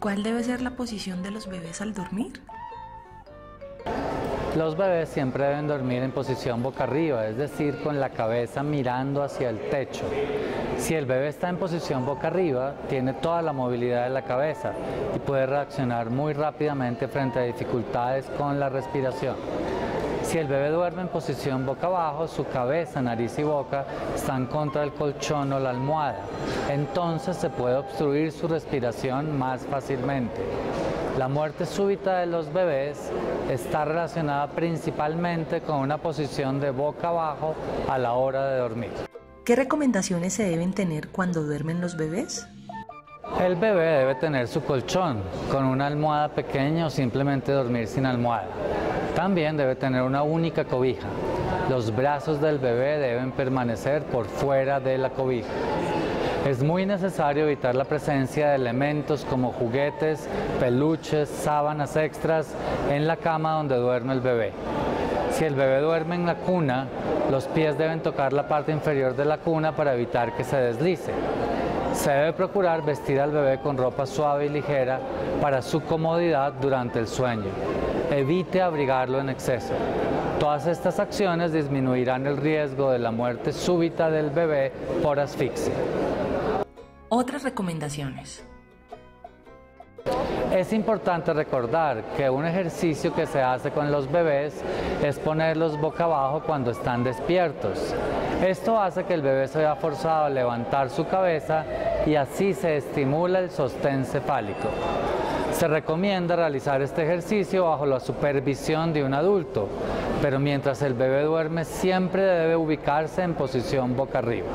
¿Cuál debe ser la posición de los bebés al dormir? Los bebés siempre deben dormir en posición boca arriba, es decir, con la cabeza mirando hacia el techo. Si el bebé está en posición boca arriba, tiene toda la movilidad de la cabeza y puede reaccionar muy rápidamente frente a dificultades con la respiración. Si el bebé duerme en posición boca abajo, su cabeza, nariz y boca están contra el colchón o la almohada. Entonces se puede obstruir su respiración más fácilmente. La muerte súbita de los bebés está relacionada principalmente con una posición de boca abajo a la hora de dormir. ¿Qué recomendaciones se deben tener cuando duermen los bebés? El bebé debe tener su colchón con una almohada pequeña o simplemente dormir sin almohada. También debe tener una única cobija. Los brazos del bebé deben permanecer por fuera de la cobija. Es muy necesario evitar la presencia de elementos como juguetes, peluches, sábanas extras en la cama donde duerme el bebé. Si el bebé duerme en la cuna, los pies deben tocar la parte inferior de la cuna para evitar que se deslice. Se debe procurar vestir al bebé con ropa suave y ligera para su comodidad durante el sueño. Evite abrigarlo en exceso. Todas estas acciones disminuirán el riesgo de la muerte súbita del bebé por asfixia. Otras recomendaciones. Es importante recordar que un ejercicio que se hace con los bebés es ponerlos boca abajo cuando están despiertos. Esto hace que el bebé se vea forzado a levantar su cabeza y así se estimula el sostén cefálico. Se recomienda realizar este ejercicio bajo la supervisión de un adulto, pero mientras el bebé duerme siempre debe ubicarse en posición boca arriba.